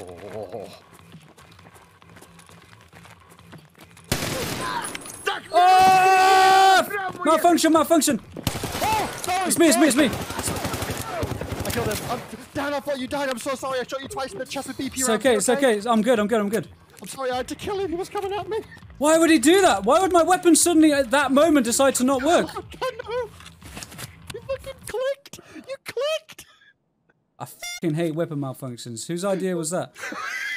Oh. Ah! Malfunction, malfunction. Oh, sorry. It's me, it's me, it's me. I killed him. I'm, Dan, I thought you died. I'm so sorry. I shot you twice in the chest with BP It's okay, it's okay. I'm good, I'm good, I'm good. I'm sorry. I had to kill him. He was coming at me. Why would he do that? Why would my weapon suddenly at that moment decide to not work? I don't know. You fucking clicked. You clicked. I fucking hate weapon malfunctions. Whose idea was that?